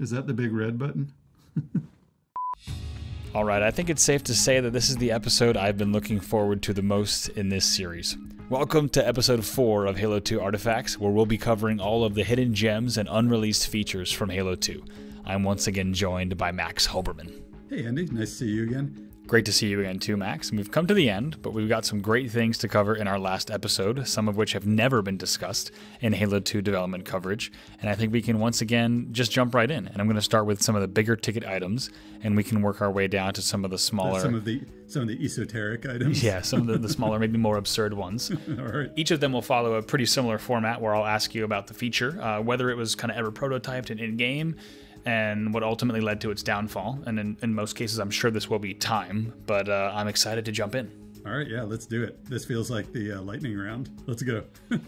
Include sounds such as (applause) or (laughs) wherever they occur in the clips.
Is that the big red button? (laughs) All right, I think it's safe to say that this is the episode I've been looking forward to the most in this series. Welcome to episode 4 of Halo 2 Artifacts, where we'll be covering all of the hidden gems and unreleased features from Halo 2. I'm once again joined by Max Hoberman. Hey, Andy. Nice to see you again. Great to see you again, too, Max. And we've come to the end, but we've got some great things to cover in our last episode, some of which have never been discussed in Halo 2 development coverage. And I think we can once again just jump right in. And I'm going to start with some of the bigger ticket items, and we can work our way down to some of the smaller. Some of the some of the esoteric items. Yeah, (laughs) some of the, the smaller, maybe more absurd ones. (laughs) All right. Each of them will follow a pretty similar format where I'll ask you about the feature, uh, whether it was kind of ever prototyped and in game and what ultimately led to its downfall. And in, in most cases, I'm sure this will be time, but uh, I'm excited to jump in. All right, yeah, let's do it. This feels like the uh, lightning round. Let's go. (laughs) All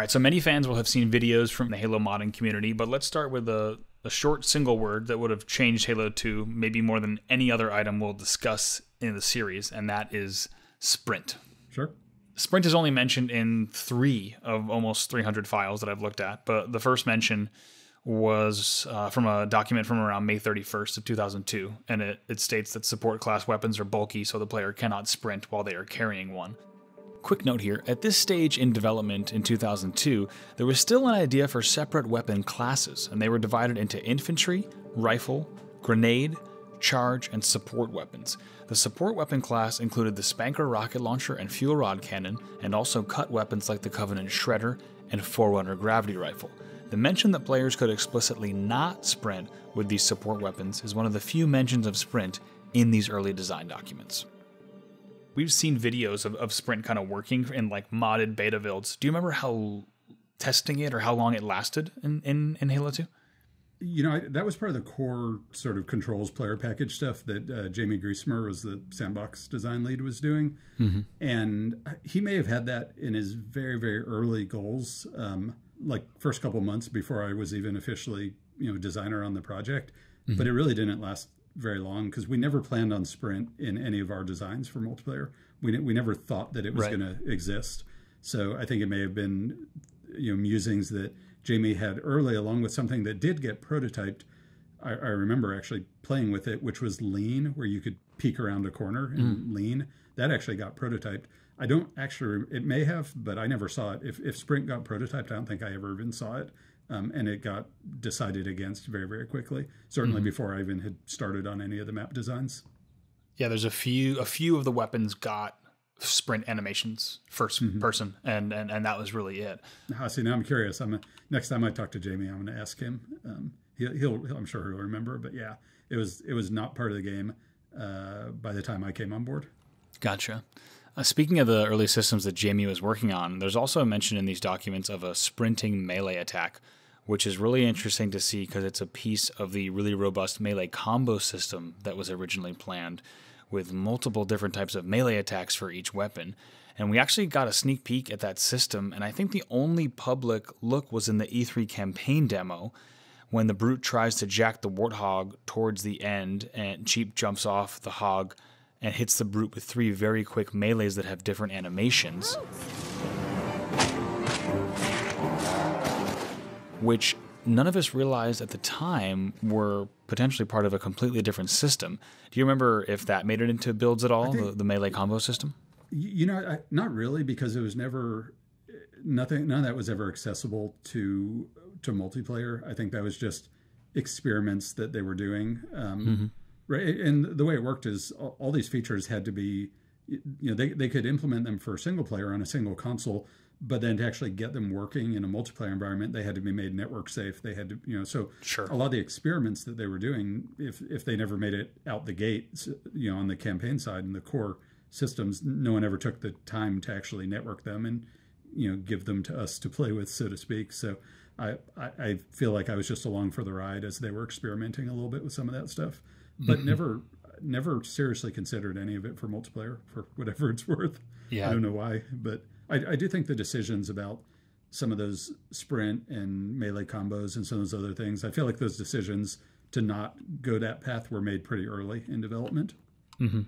right, so many fans will have seen videos from the Halo modding community, but let's start with a, a short single word that would have changed Halo 2 maybe more than any other item we'll discuss in the series, and that is sprint. Sure. Sprint is only mentioned in three of almost 300 files that I've looked at, but the first mention was uh, from a document from around May 31st of 2002, and it, it states that support class weapons are bulky, so the player cannot sprint while they are carrying one. Quick note here at this stage in development in 2002, there was still an idea for separate weapon classes, and they were divided into infantry, rifle, grenade, charge, and support weapons. The support weapon class included the Spanker rocket launcher and fuel rod cannon, and also cut weapons like the Covenant Shredder and Forerunner gravity rifle. The mention that players could explicitly not sprint with these support weapons is one of the few mentions of sprint in these early design documents. We've seen videos of, of sprint kind of working in like modded beta builds. Do you remember how testing it or how long it lasted in, in, in Halo 2? You know, that was part of the core sort of controls player package stuff that uh, Jamie Griesemer was the sandbox design lead was doing, mm-hmm. and he may have had that in his very very early goals, um, like first couple months before I was even officially you know designer on the project, mm-hmm. but it really didn't last very long because we never planned on sprint in any of our designs for multiplayer. We we never thought that it was right. going to exist. So I think it may have been you know musings that Jamie had early, along with something that did get prototyped. I, I, remember actually playing with it, which was lean, where you could peek around a corner and mm. lean. That actually got prototyped. I don't actually, it may have, but I never saw it. If, if Sprint got prototyped, I don't think I ever even saw it. Um, and it got decided against very, very quickly. Certainly mm-hmm. before I even had started on any of the map designs. Yeah, there's a few. A few of the weapons got sprint animations 1st mm-hmm. person, and, and and that was really it. Uh, see, now I'm curious. I'm a, next time I talk to Jamie, I'm going to ask him. Um, he'll, he'll, I'm sure he'll remember. But yeah, it was it was not part of the game uh, by the time I came on board. Gotcha. Uh, speaking of the early systems that Jamie was working on, there's also a mention in these documents of a sprinting melee attack, which is really interesting to see because it's a piece of the really robust melee combo system that was originally planned with multiple different types of melee attacks for each weapon. And we actually got a sneak peek at that system, and I think the only public look was in the E3 campaign demo when the brute tries to jack the warthog towards the end, and Chief jumps off the hog and hits the brute with three very quick melees that have different animations. Which none of us realized at the time were potentially part of a completely different system. Do you remember if that made it into builds at all, think, the, the, melee combo system? You know, I, not really, because it was never nothing. None of that was ever accessible to to multiplayer. I think that was just experiments that they were doing. Um, mm-hmm. Right, and the way it worked is all, all these features had to be, you know, they they could implement them for single player on a single console but then to actually get them working in a multiplayer environment, they had to be made network safe. They had to, you know, so sure. a lot of the experiments that they were doing, if if they never made it out the gate, you know, on the campaign side and the core systems, no one ever took the time to actually network them and you know give them to us to play with, so to speak. So I I, feel like I was just along for the ride as they were experimenting a little bit with some of that stuff, but mm-hmm. never never seriously considered any of it for multiplayer for whatever it's worth. Yeah, I don't know why, but I, I do think the decisions about some of those sprint and melee combos and some of those other things, I feel like those decisions to not go that path were made pretty early in development. Mm-hmm.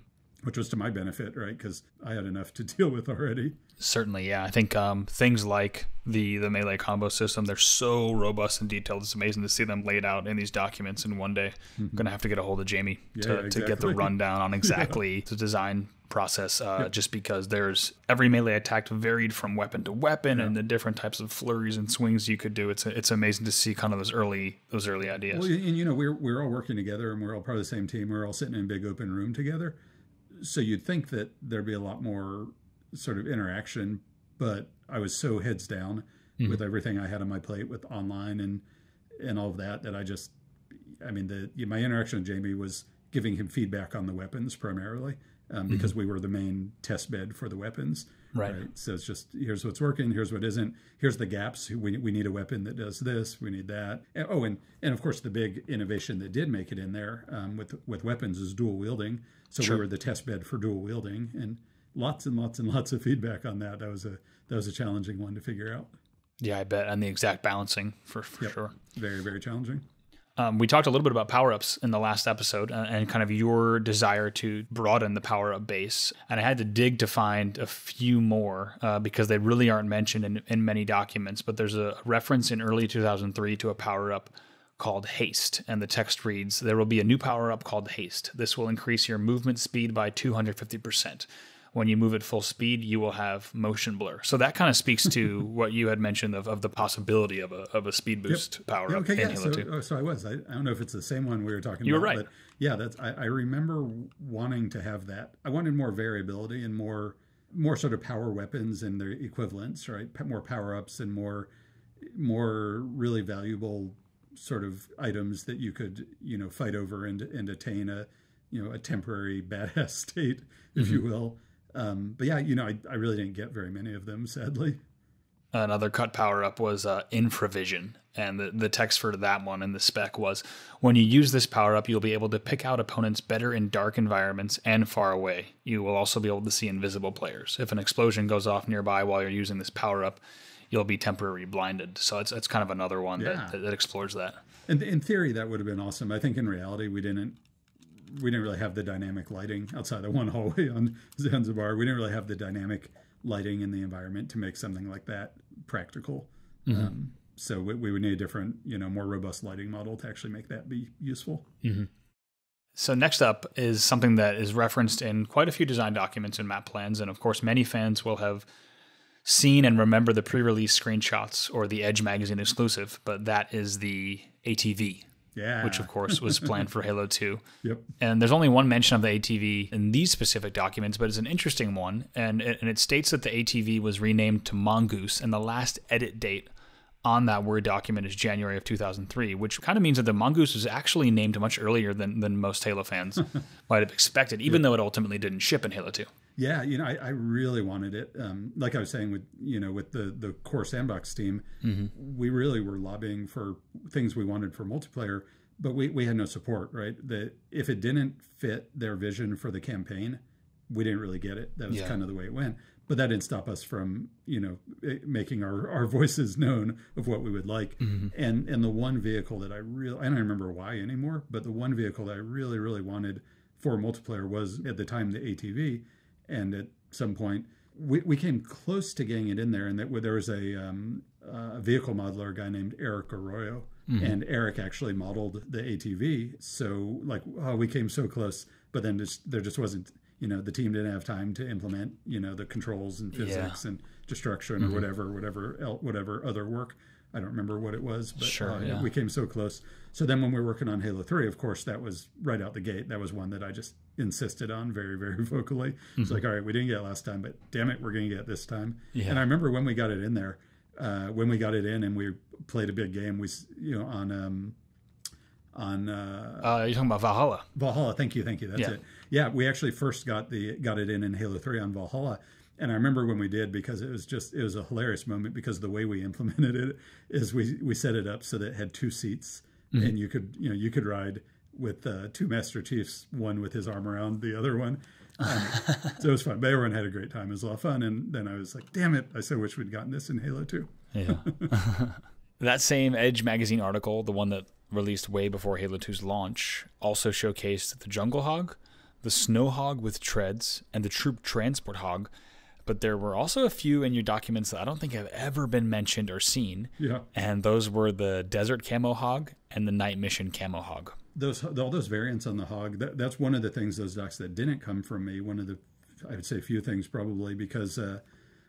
Which was to my benefit, right? Because I had enough to (laughs) deal with already. Certainly, yeah. I think um, things like the the melee combo system, they're so robust and detailed. It's amazing to see them laid out in these documents. And one day, mm-hmm. I'm gonna have to get a hold of Jamie yeah, to, exactly. to get the (laughs) rundown on exactly yeah. the design process. Uh, yep. Just because there's every melee attack varied from weapon to weapon, yeah. and the different types of flurries and swings you could do. It's it's amazing to see kind of those early those early ideas. Well, and you know we're we're all working together, and we're all part of the same team. We're all sitting in a big open room together so you'd think that there'd be a lot more sort of interaction, but I was so heads down mm-hmm. with everything I had on my plate with online and and all of that that I just, I mean, the my interaction with Jamie was giving him feedback on the weapons primarily um, because mm-hmm. we were the main test bed for the weapons. Right. right. So it's just here's what's working, here's what isn't, here's the gaps. We, we need a weapon that does this, we need that. Oh, and and of course the big innovation that did make it in there um, with with weapons is dual wielding. So sure. we were the test bed for dual wielding, and lots and lots and (laughs) lots of feedback on that. That was a that was a challenging one to figure out. Yeah, I bet, and the exact balancing for, for yep. sure. Very very challenging. Um, we talked a little bit about power ups in the last episode uh, and kind of your desire to broaden the power up base. And I had to dig to find a few more uh, because they really aren't mentioned in, in many documents. But there's a reference in early 2003 to a power up called Haste. And the text reads There will be a new power up called Haste. This will increase your movement speed by 250% when you move at full speed, you will have motion blur. So that kind of speaks to (laughs) what you had mentioned of, of the possibility of a, of a speed boost yep. power yeah, okay, up yeah. so, oh, so, I was. I, I, don't know if it's the same one we were talking you about. You're right. But yeah, that's. I, I remember wanting to have that. I wanted more variability and more more sort of power weapons and their equivalents, right? More power ups and more more really valuable sort of items that you could you know fight over and and attain a you know a temporary (laughs) badass state, if mm-hmm. you will. Um, but yeah, you know, I, I really didn't get very many of them, sadly. Another cut power up was uh, infravision, and the, the text for that one in the spec was when you use this power up, you'll be able to pick out opponents better in dark environments and far away. You will also be able to see invisible players. If an explosion goes off nearby while you're using this power up, you'll be temporarily blinded. So it's it's kind of another one yeah. that, that explores that. In, in theory, that would have been awesome. I think in reality, we didn't we didn't really have the dynamic lighting outside the one (laughs) hallway on Zanzibar. We didn't really have the dynamic lighting in the environment to make something like that practical. Mm-hmm. Um, so we, we, would need a different, you know, more robust lighting model to actually make that be useful. Mm-hmm. So next up is something that is referenced in quite a few design documents and map plans, and of course, many fans will have seen and remember the pre-release screenshots or the Edge magazine exclusive, but that is the ATV yeah. Which, of course, was planned for Halo 2. (laughs) Yep. And there's only one mention of the ATV in these specific documents, but it's an interesting one. And it, and it states that the ATV was renamed to Mongoose, and the last edit date on that Word document is January of 2003, which kind of means that the Mongoose was actually named much earlier than, than most Halo fans (laughs) might have expected, even though it ultimately didn't ship in Halo 2. Yeah, you know, I, I really wanted it. Um, like I was saying with you know with the the core sandbox team, mm-hmm. we really were lobbying for things we wanted for multiplayer, but we we had no support. Right, that if it didn't fit their vision for the campaign, we didn't really get it. That was yeah. kind of the way it went. But that didn't stop us from you know eh, making our our (laughs) voices known of what we would like. Mm-hmm. And and the one vehicle that I really I don't remember why anymore, but the one vehicle that I really really wanted for multiplayer was at the time the ATV and at some point we, we came close to getting it in there and that there was a, um, a vehicle modeler a guy named eric arroyo mm-hmm. and eric actually modeled the atv so like oh, we came so close but then just there just wasn't you know the team didn't have time to implement you know the controls and physics yeah. and destruction mm-hmm. or whatever whatever whatever other work I don't remember what it was, but sure, uh, yeah. we came so close. So then when we were working on Halo 3, of course, that was right out the gate. That was one that I just insisted on very, very (laughs) vocally. Mm-hmm. It's like, all right, we didn't get it last time, but damn it, we're going to get it this time. Yeah. And I remember when we got it in there, uh, when we got it in and we played a big game, we, you know, on, um, on, uh, uh you're talking about Valhalla. Valhalla. Thank you. Thank you. That's yeah. it. Yeah. We actually first got the, got it in in Halo 3 on Valhalla and I remember when we did because it was just it was a hilarious moment because the way we implemented it is we we set it up so that it had two seats mm-hmm. and you could you know you could ride with uh, two Master Chiefs, one with his arm around the other one. Um, (laughs) so it was fun. But everyone had a great time. It was a lot of fun. And then I was like, damn it, I so wish we'd gotten this in Halo 2. Yeah. (laughs) that same Edge magazine article, the one that released way before Halo 2's launch, also showcased the Jungle Hog the Snow Hog with treads, and the Troop Transport Hog. But there were also a few in your documents that I don't think have ever been mentioned or seen. Yeah. And those were the Desert Camo Hog and the Night Mission Camo Hog. Those all those variants on the hog. That, that's one of the things those docs that didn't come from me. One of the, I would say, a few things probably because uh,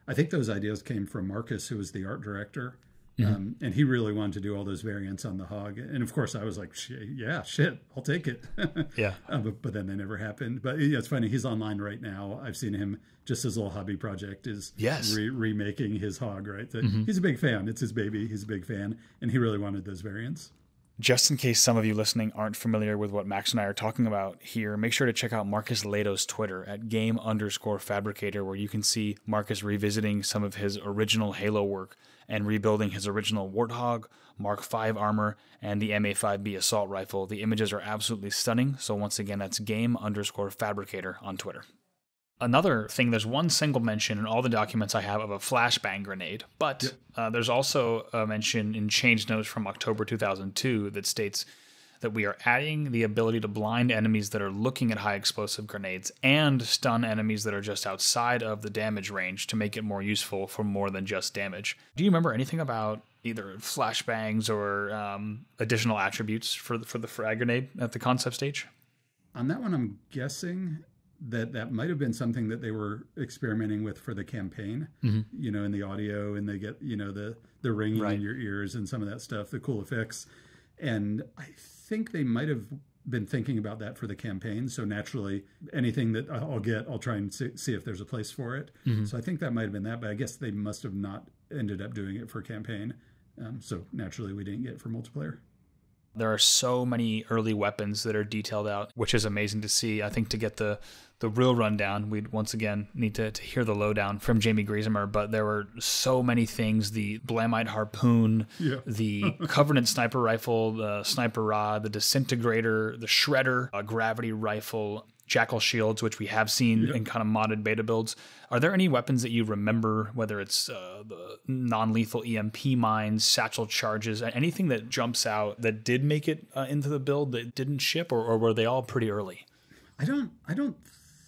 I think those ideas came from Marcus, who was the art director. Mm-hmm. Um, and he really wanted to do all those variants on the hog. And of course, I was like, yeah, shit, I'll take it. (laughs) yeah. Uh, but, but, then they never happened. But yeah, it's funny. He's online right now. I've seen him just his little hobby project is yes. Re- remaking his hog, right? Mm-hmm. He's a big fan. It's his baby. He's a big fan. And he really wanted those variants. Just in case some of you listening aren't familiar with what Max and I are talking about here, make sure to check out Marcus Lehto's Twitter at game underscore fabricator, where you can see Marcus revisiting some of his original Halo work and rebuilding his original Warthog, Mark V armor, and the MA5B assault rifle. The images are absolutely stunning. So once again, that's game underscore fabricator on Twitter. Another thing, there's one single mention in all the documents I have of a flashbang grenade, but yep. uh, there's also a mention in change notes from October 2002 that states that we are adding the ability to blind enemies that are looking at high explosive grenades and stun enemies that are just outside of the damage range to make it more useful for more than just damage. Do you remember anything about either flashbangs or um, additional attributes for the, for the frag grenade at the concept stage? On that one, I'm guessing that that might have been something that they were experimenting with for the campaign mm-hmm. you know in the audio and they get you know the the ringing right. in your ears and some of that stuff the cool effects and i think they might have been thinking about that for the campaign so naturally anything that i'll get i'll try and see, see if there's a place for it mm-hmm. so i think that might have been that but i guess they must have not ended up doing it for campaign um, so naturally we didn't get it for multiplayer there are so many early weapons that are detailed out, which is amazing to see. I think to get the the real rundown, we'd once again need to, to hear the lowdown from Jamie Griesemer. But there were so many things: the Blamite harpoon, yeah. the (laughs) Covenant sniper rifle, the sniper rod, the disintegrator, the shredder, a gravity rifle, jackal shields, which we have seen in kind of modded beta builds. Are there any weapons that you remember, whether it's uh, the non lethal EMP mines, satchel charges, anything that jumps out that did make it uh, into the build that didn't ship, or, or, were they all pretty early? I don't, I don't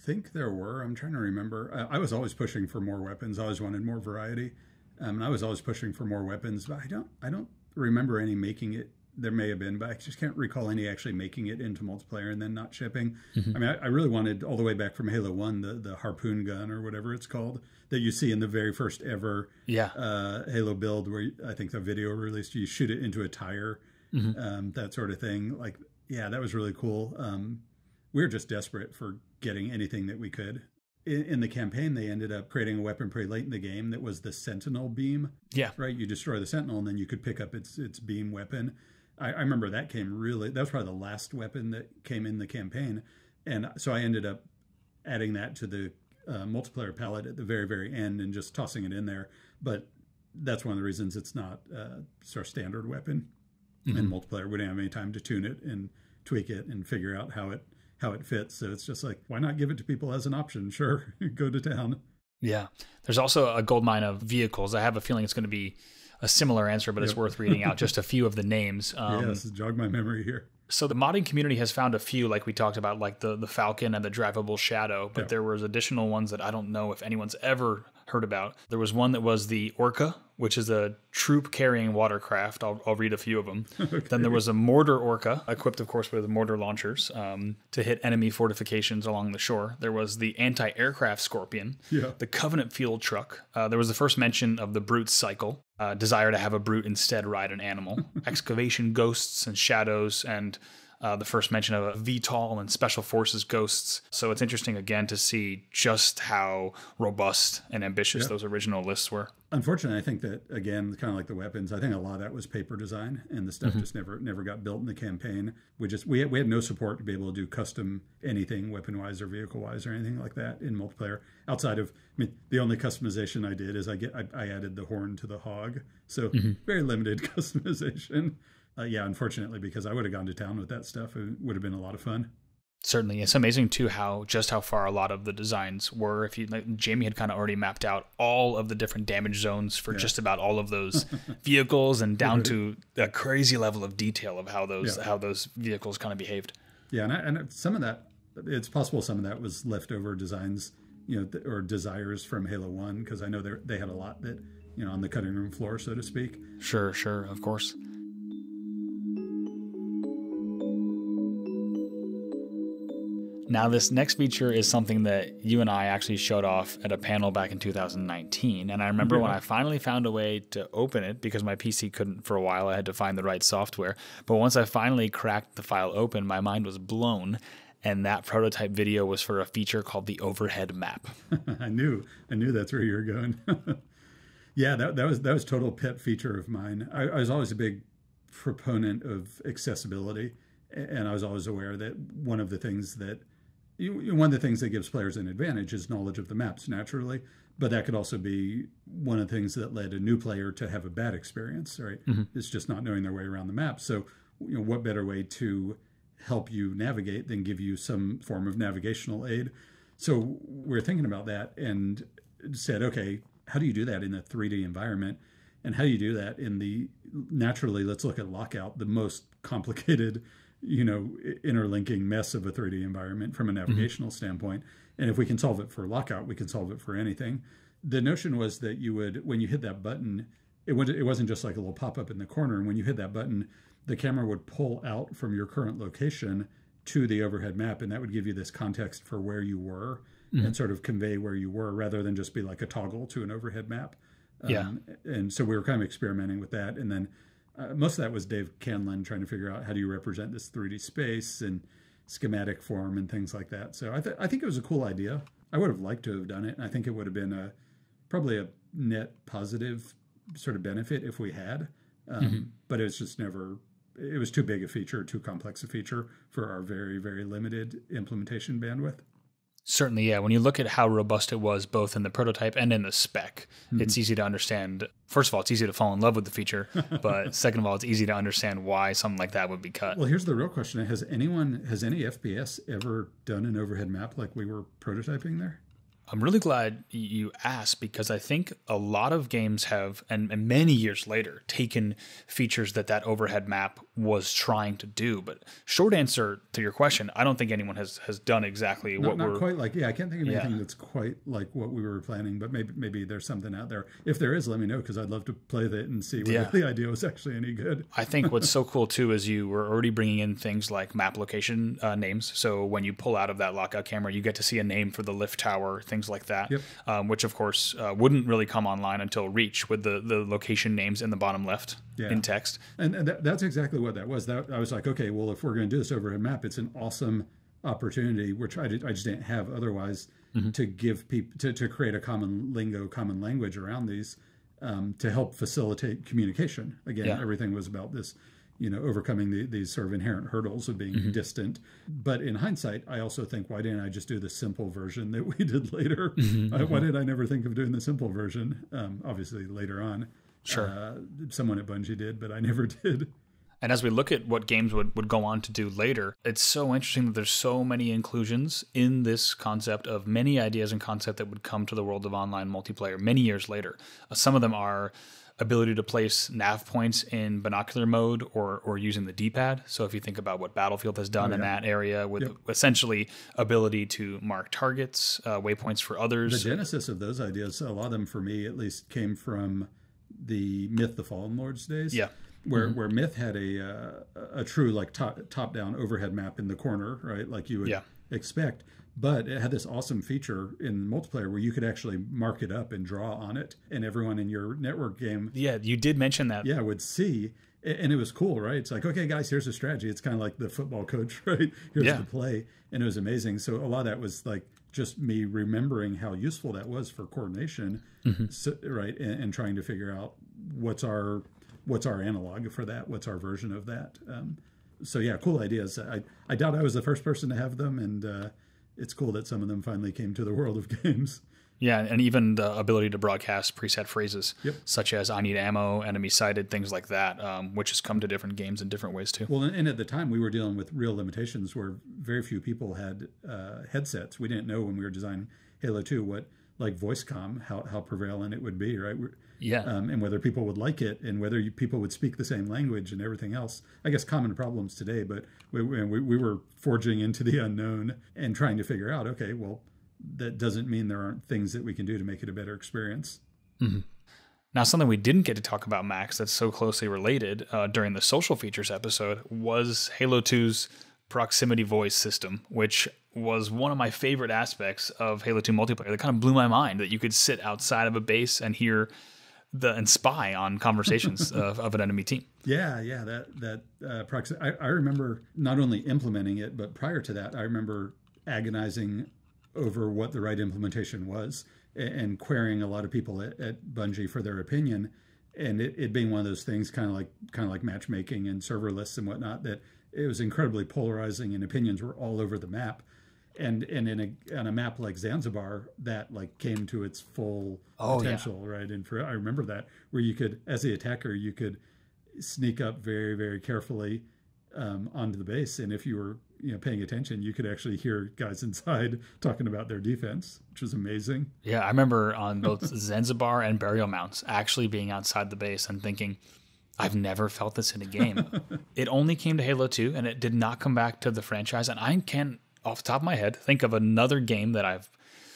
think there were. I'm trying to remember. I, I was always pushing for more weapons. I always wanted more variety, um, and I was always pushing for more weapons. But I don't, I don't remember any making it there may have been, but I just can't recall any actually making it into multiplayer and then not shipping. Mm-hmm. I mean, I, I, really wanted all the way back from Halo One the the harpoon gun or whatever it's called that you see in the very first ever yeah uh, Halo build where I think the video released you shoot it into a tire, mm-hmm. um, that sort of thing. Like, yeah, that was really cool. Um, we were just desperate for getting anything that we could in, in, the campaign, they ended up creating a weapon pretty late in the game that was the Sentinel beam. Yeah. Right. You destroy the Sentinel, and then you could pick up its its beam weapon. I, I remember that came really. That was probably the last weapon that came in the campaign, and so I ended up adding that to the uh, multiplayer palette at the very very end and just tossing it in there. But that's one of the reasons it's not uh, our standard weapon mm-hmm. in multiplayer. We didn't have any time to tune it and tweak it and figure out how it how it fits. So it's just like, why not give it to people as an option? (laughs) Sure, go to town. Yeah. There's also a gold mine of vehicles. I have a feeling it's going to be a similar answer, but yep. it's worth reading out just a few of the names. (laughs) Um, yes, jog my memory here. So the modding community has found a few, like we talked about, like the the Falcon and the drivable Shadow, but yep. there was additional ones that I don't know if anyone's ever heard about. There was one that was the Orca, which is a troop carrying watercraft. I'll, I'll read a few of them. (laughs) okay. Then there was a mortar orca, equipped, of course, with mortar launchers um, to hit enemy fortifications along the shore. There was the anti aircraft Scorpion, yeah. the Covenant field truck. Uh, there was the first mention of the brute cycle, uh, desire to have a brute instead ride an animal, (laughs) excavation ghosts and shadows, and uh, the first mention of a VTOL and Special Forces ghosts. So it's interesting again to see just how robust and ambitious yeah. those original lists were. Unfortunately, I think that again, kind of like the weapons, I think a lot of that was paper design, and the stuff mm-hmm. just never never got built in the campaign. We just we had, we had no support to be able to do custom anything weapon wise or vehicle wise or anything like that in multiplayer. Outside of, I mean, the only customization I did is I get I, I added the horn to the hog, so mm-hmm. very limited (laughs) customization uh, yeah, unfortunately, because I would have gone to town with that stuff. It would have been a lot of fun. Certainly, it's amazing too how just how far a lot of the designs were. If you like, Jamie had kind of already mapped out all of the different damage zones for yeah. just about all of those (laughs) vehicles, and down to a crazy level of detail of how those yeah. how those vehicles kind of behaved. Yeah, and, I, and some of that it's possible some of that was leftover designs, you know, th- or desires from Halo One because I know they they had a lot that you know on the cutting room floor, so to speak. Sure, sure, of course. Now, this next feature is something that you and I actually showed off at a panel back in 2019. And I remember yeah. when mm-hmm. I finally found a way to open it because my PC couldn't for a while. I had to find the right software. But once I finally cracked the file open, my mind was blown. And that prototype video was for a feature called the overhead map. (laughs) I knew, I knew that's where you were going. (laughs) yeah, that, that was that was total pet feature of mine. I, I was always a big proponent of accessibility, and I was always aware that one of the things that one of the things that gives players an advantage is knowledge of the maps naturally but that could also be one of the things that led a new player to have a bad experience right? Mm-hmm. it's just not knowing their way around the map. So you know what better way to help you navigate than give you some form of navigational aid? So we're thinking about that and said okay how do you do that in a 3d environment? And how do you do that in the naturally let's look at lockout the most complicated you know interlinking mess of a 3D environment from a mm-hmm. navigational mm-hmm. standpoint. And if we can solve it for lockout, we can solve it for anything. The notion was that you would when you hit that button, it would it wasn't just like a little pop up in the corner. And when you hit that button, the camera would pull out from your current location to the overhead map, and that would give you this context for where you were mm-hmm. and sort of convey where you were rather than just be like a toggle to an overhead map. Yeah. Um, and so we were kind of experimenting with that, and then uh, most of that was Dave Candland trying to figure out how do you represent this 3D space and schematic form and things like that. So I, th- I think it was a cool idea. I would have liked to have done it, and I think it would have been a probably a net positive sort of benefit if we had. Um, mm-hmm. But it was just never. It was too big a feature, too complex a feature for our very very limited implementation bandwidth. Certainly, yeah. When you look at how robust it was, both in the prototype and in the spec, mm-hmm. it's easy to understand. First of all, it's easy to fall in love with the feature, (laughs) but second of all, it's easy to understand why something like that would be cut. Well, here's the real question: Has anyone, has any FPS ever done an overhead map like we were prototyping there? I'm really glad you asked because I think a lot of games have, and, and, many years later, taken features that that overhead map was trying to do. But short answer to your question, I don't think anyone has has done exactly not, what not we're not quite like. Yeah, I can't think of anything yeah. that's quite like what we were planning. But maybe maybe there's something out there. If there is, let me know because I'd love to play that and see whether yeah. (laughs) the idea was actually any good. I think what's so (laughs) cool too is you were already bringing in things like map location uh, names. So when you pull out of that lockout camera, you get to see a name for the lift tower, things like that. Yep. Um, which of course uh, wouldn't really come online until Reach with the the location names in the bottom left yeah. in text. And, and that, that's exactly what that was. That I was like, okay, well, if we're going to do this over a map, it's an awesome opportunity, which I, did, I just didn't have otherwise, mm-hmm. to give people to, to create a common lingo, common language around these um, to help facilitate communication. Again, yeah. everything was about this, you know, overcoming the, these sort of inherent hurdles of being mm-hmm. distant. But in hindsight, I also think, why didn't I just do the simple version that we (laughs) did later? Mm-hmm. Uh, why did I never think of doing the simple version? Um, obviously, later on. Sure. Uh, someone at Bungie did, but I never (laughs) did. And as we look at what games would, would go on to do later, it's so interesting that there's so many inclusions in this concept of many ideas and concept that would come to the world of online multiplayer many years later. Uh, some of them are ability to place nav points in binocular mode or or using the D-pad. So if you think about what Battlefield has done oh, yeah. in that area with yep. essentially ability to mark targets, uh, waypoints for others. The genesis of those ideas, a lot of them for me at least, came from the Myth the Fallen Lords days. Yeah where mm-hmm. where Myth had a uh, a true like top top down overhead map in the corner, right? Like you would yeah. expect. But it had this awesome feature in multiplayer where you could actually mark it up and draw on it, and everyone in your network game, yeah, you did mention that, yeah, would see, and it was cool, right? It's like, okay, guys, here's a strategy. It's kind of like the football coach, (laughs) right? Here's yeah. the play, and it was amazing. So a lot of that was like just me remembering how useful that was for coordination, mm-hmm. so, right? And, and, trying to figure out what's our what's our analog for that? What's our version of that? Um, so yeah, cool ideas. I I doubt I was the first person to have them, and uh, it's cool that some of them finally came to the world of (laughs) games. Yeah, and even the ability to broadcast preset phrases, yep. such as "I need ammo," "enemy sighted," things like that, um, which has come to different games in different ways too. Well, and at the time we were dealing with real limitations, where very few people had uh, headsets. We didn't know when we were designing Halo Two what like voicecom how, how prevalent it would be right? Yeah. um, and whether people would like it and whether you, people would speak the same language and everything else. I guess common problems today but we, we, we were forging into the unknown and trying to figure out okay well that doesn't mean there aren't things that we can do to make it a better experience. Mm-hmm. Now, something we didn't get to talk about, Max, that's so closely related uh, during the social features episode was Halo 2's proximity voice system, which was one of my favorite aspects of Halo 2 multiplayer. That kind of blew my mind that you could sit outside of a base and hear the and spy on conversations (laughs) of, of, an enemy team. Yeah, yeah, that that uh, proxy. I, I remember not only implementing it, but prior to that, I remember agonizing over what the right implementation was and, and querying a lot of people at, at Bungie for their opinion, and it, it being one of those things, kind of like kind of like matchmaking and server lists and whatnot that it was incredibly polarizing and opinions were all over the map. And and in a on a map like Zanzibar that like came to its full oh, potential yeah. right? And for I remember that where you could as the attacker you could sneak up very very carefully um, onto the base. And if you were you know paying attention you could actually hear guys (laughs) inside talking about their defense which was amazing. Yeah I remember on both (laughs) Zanzibar and burial mounds actually being outside the base and thinking I've never felt this in a game. (laughs) it only came to Halo 2 and it did not come back to the franchise. And I can't, off the top of my head, think of another game that I've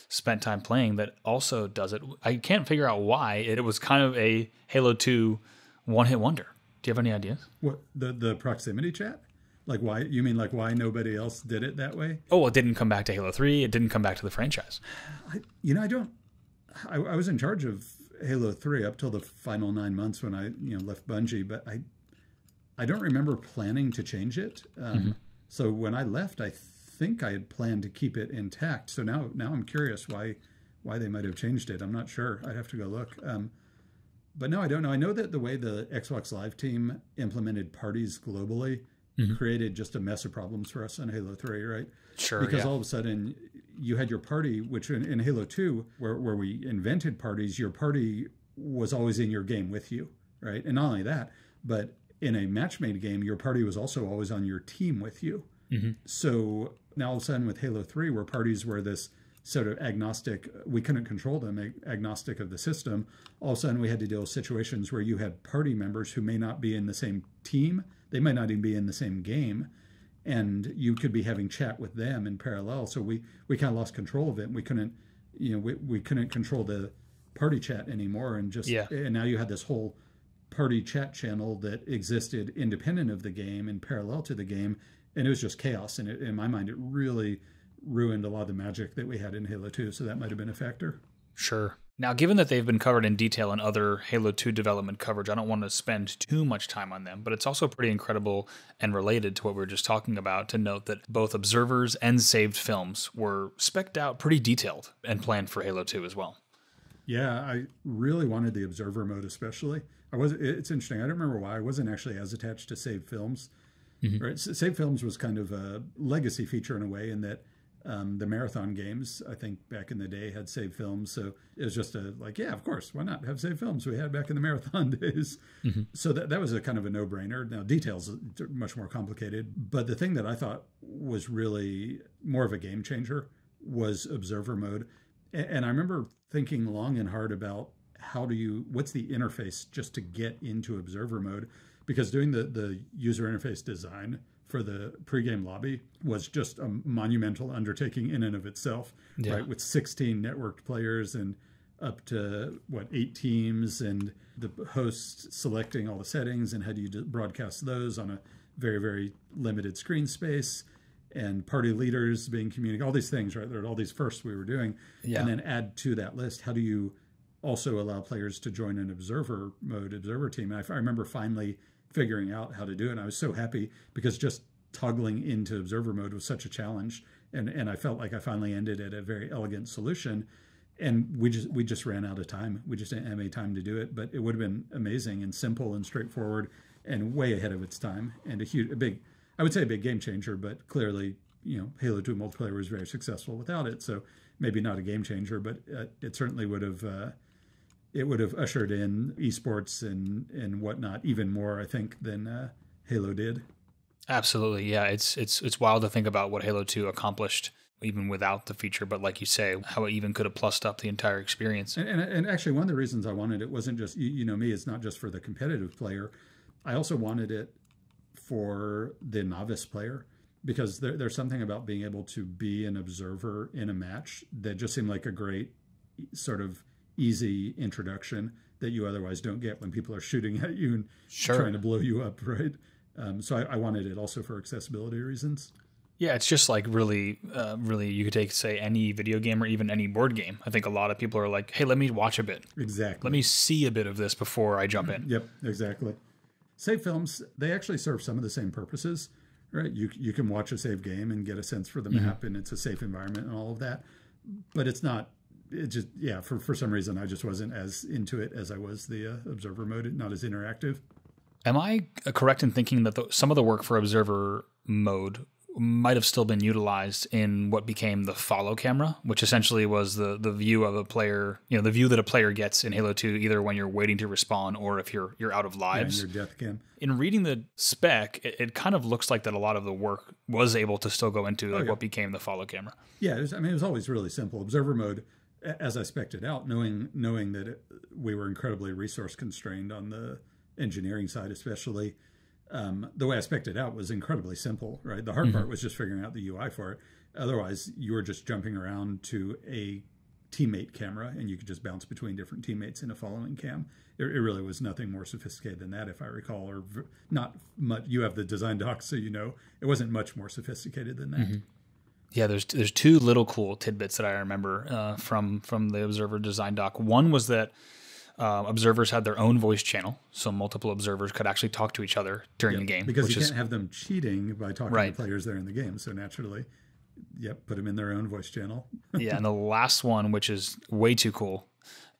spent time playing that also does it. I can't figure out why. It, was kind of a Halo 2 one hit wonder. Do you have any ideas? What the the proximity chat? Like why you mean like why nobody else did it that way? Oh, well, it didn't come back to Halo 3. It didn't come back to the franchise. I, you know, I don't I, I was in charge of Halo Three up till the final nine months when I you know left Bungie, but I I don't remember planning to change it. Um, mm-hmm. So when I left, I think I had planned to keep it intact. So now now I'm curious why why they might have changed it. I'm not sure. I'd have to go look. Um, but no, I don't know. I know that the way the Xbox Live team implemented parties globally mm-hmm. created just a mess of problems for us on Halo 3, right? Sure. Because yeah. all of a sudden you had your party, which in, in Halo 2, where, where we invented parties, your party was always in your game with you, right? And not only that, but in a match made game, your party was also always on your team with you. Mm-hmm. So now all of a sudden with Halo 3, where parties were this sort of agnostic, we couldn't control them, agnostic of the system, all of a sudden we had to deal with situations where you had party members who may not be in the same team, they might not even be in the same game and you could be having chat with them in parallel. So we we kind of lost control of it. And we couldn't, you know, we, we couldn't control the party chat anymore. And just yeah. and now you had this whole party chat channel that existed independent of the game and parallel to the game, and it was just chaos. And it, in my mind, it really ruined a lot of the magic that we had in Halo Two. So that might have been a factor. Sure. Now, given that they've been covered in detail in other Halo 2 development coverage, I don't want to spend too much time on them, but it's also pretty incredible and related to what we were just talking about to note that both observers and saved films were specked out pretty detailed and planned for Halo 2 as well. Yeah, I really wanted the observer mode, especially. I was. It's interesting. I don't remember why I wasn't actually as attached to saved films. Mm-hmm. Right, saved films was kind of a legacy feature in a way, in that um, the marathon games, I think back in the day had save films. So it was just a like, yeah, of course, why not have save films? We had back in the marathon (laughs) days. Mm-hmm. So that, that was a kind of a no brainer. Now, details are much more complicated. But the thing that I thought was really more of a game changer was observer mode. And, and I remember thinking long and hard about how do you, what's the interface just to get into observer mode? Because doing the, the user interface design, for the pregame lobby was just a monumental undertaking in and of itself, yeah. right? With 16 networked players and up to what eight teams, and the host selecting all the settings and how do you broadcast those on a very very limited screen space, and party leaders being communicated, all these things, right? There are all these firsts we were doing, yeah. and then add to that list, how do you also allow players to join an observer mode, observer team? And I, I remember finally figuring out how to do it. And I was so happy because just toggling into observer mode was such a challenge. And, and I felt like I finally ended at a very elegant solution. And we just we just ran out of time. We just didn't have any time to do it. But it would have been amazing and simple and straightforward and way ahead of its time. And a huge, a big, I would say a big game changer. But clearly, you know, Halo 2 multiplayer was very successful without it. So maybe not a game changer, but uh, it certainly would have uh, it would have ushered in esports and and whatnot even more, I think, than uh, Halo did. Absolutely, yeah. It's it's it's wild to think about what Halo Two accomplished even without the feature. But like you say, how it even could have plussed up the entire experience. And, and, and actually, one of the reasons I wanted it wasn't just you, you know me. It's not just for the competitive player. I also wanted it for the novice player because there, there's something about being able to be an observer in a match that just seemed like a great sort of easy introduction that you otherwise don't get when people are shooting at you and Sure. trying to blow you up, right? Um, so I, I wanted it also for accessibility reasons. Yeah, it's just like really, uh, really, you could take, say, any video game or even any board game. I think a lot of people are like, hey, let me watch a bit. Exactly. Let me see a bit of this before I jump in. Yep, exactly. Save films, they actually serve some of the same purposes, right? You you can watch a save game and get a sense for the map and it's a safe environment and all of that. But it's not it just yeah, for for some reason I just wasn't as into it as I was the uh, observer mode, not as interactive. Am I uh, correct in thinking that the, some of the work for observer mode might have still been utilized in what became the follow camera, which essentially was the the view of a player, you know, the view that a player gets in Halo 2 either when you're waiting to respawn or if you're you're out of lives. your death cam. in reading the spec, it, it kind of looks like that a lot of the work was able to still go into like Oh, yeah. what became the follow camera. Yeah, it was, I mean, it was always really simple. Observer mode, as I spec'd it out, knowing knowing that it, we were incredibly resource constrained on the engineering side, especially. Um, the way I spec'd it out was incredibly simple, right? The hard part was just figuring out the UI for it. Otherwise, you were just jumping around to a teammate camera, and you could just bounce between different teammates in a following cam. It, it really was nothing more sophisticated than that, if I recall, or v- not much. You have the design docs, so you know it wasn't much more sophisticated than that. Yeah, there's there's two little cool tidbits that I remember uh, from from the Observer design doc. One was that uh, observers had their own voice channel, so multiple observers could actually talk to each other during the game, because you is can't have them cheating by talking Right. to players there in the game. So naturally, yep, put them in their own voice channel. yeah. And (laughs) the last one, which is way too cool,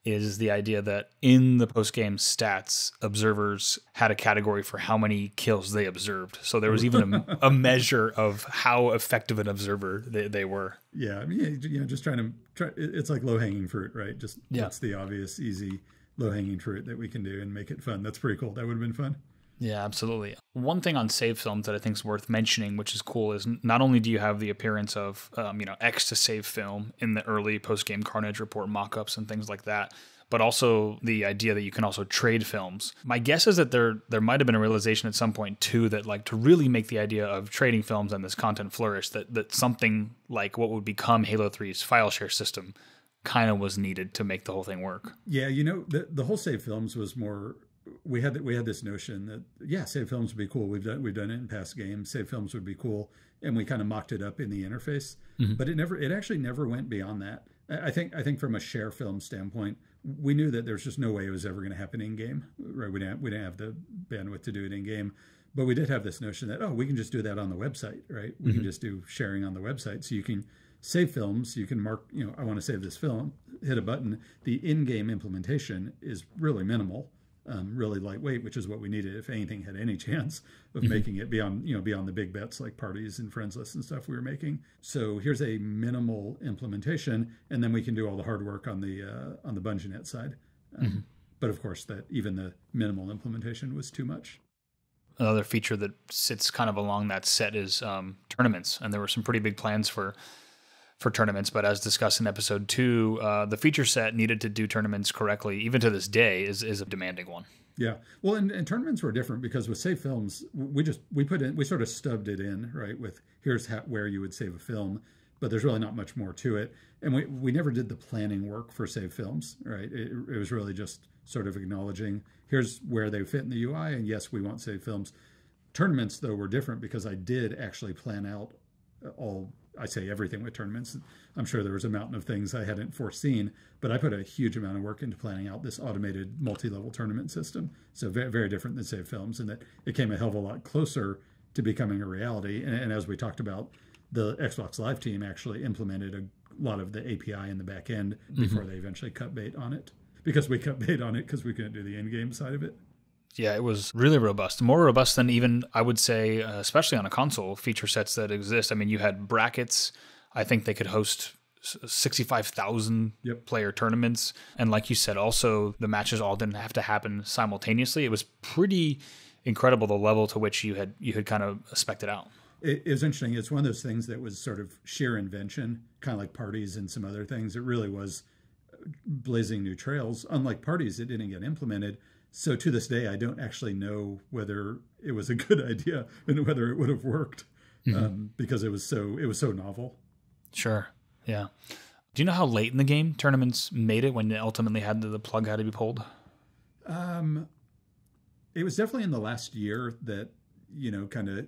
is the idea that in the post game stats, observers had a category for how many kills they observed. So there was even a, (laughs) a measure of how effective an observer they, they were. yeah, I mean, you know, just trying to try. It's like low hanging fruit, right? Just Yeah. what's the obvious, easy, low hanging fruit that we can do and make it fun. That's pretty cool. That would have been fun. Yeah, absolutely. One thing on save films that I think is worth mentioning, which is cool, is not only do you have the appearance of um, you know X to save film in the early post game Carnage report mock-ups and things like that, but also the idea that you can also trade films. My guess is that there there might have been a realization at some point too that like to really make the idea of trading films and this content flourish, that that something like what would become Halo 3's file share system kind of was needed to make the whole thing work. Yeah, you know, the the whole save films was more. We had we had this notion that yeah, save films would be cool. We've done we've done it in past games. Save films would be cool, and we kind of mocked it up in the interface. Mm-hmm. But it never it actually never went beyond that. I think I think from a share film standpoint, we knew that there's just no way it was ever going to happen in game. Right? We didn't we didn't have the bandwidth to do it in game. But we did have this notion that oh, we can just do that on the website, right? We can mm-hmm. just do sharing on the website, so you can save films. You can mark, you know, I want to save this film. Hit a button. The in-game implementation is really minimal, um, really lightweight, which is what we needed. If anything had any (laughs) chance of making it beyond, you know, beyond the big bets like parties and friends lists and stuff we were making. So here's a minimal implementation, and then we can do all the hard work on the uh, on the BungieNet side. Um, But of course, that even the minimal implementation was too much. another feature that sits kind of along that set is um, tournaments, and there were some pretty big plans for for tournaments. But as discussed in episode two, uh, the feature set needed to do tournaments correctly, even to this day, is is a demanding one. Yeah. Well, and, and tournaments were different because with save films, we just we put in we sort of stubbed it in right with here's how, where you would save a film, but there's really not much more to it. And we we never did the planning work for save films, right? It, it was really just sort of acknowledging here's where they fit in the UI, and yes, we want save films. Tournaments though were different because I did actually plan out all I say everything with tournaments. I'm sure there was a mountain of things I hadn't foreseen, but I put a huge amount of work into planning out this automated multi-level tournament system. So very, very different than Save Films, and that it came a hell of a lot closer to becoming a reality. And, and as we talked about, the Xbox Live team actually implemented a lot of the API in the back end mm-hmm. before they eventually cut bait on it. Because we cut bait on it because we couldn't do the in-game side of it. Yeah, it was really robust, more robust than even I would say, uh, especially on a console feature sets that exist. I mean, you had brackets. I think they could host s- sixty-five thousand Yep. player tournaments, and like you said, also the matches all didn't have to happen simultaneously. It was pretty incredible the level to which you had you had kind of spec'd it out. it, it was interesting. It's one of those things that was sort of sheer invention, kind of like parties and some other things. It really was blazing new trails. Unlike parties, it didn't get implemented. So to this day, I don't actually know whether it was a good (laughs) idea and whether it would have worked Mm-hmm. um, because it was so it was so novel. Sure. Yeah. Do you know how late in the game tournaments made it when it ultimately had to, the plug had to be pulled? Um, it was definitely in the last year that you know kind of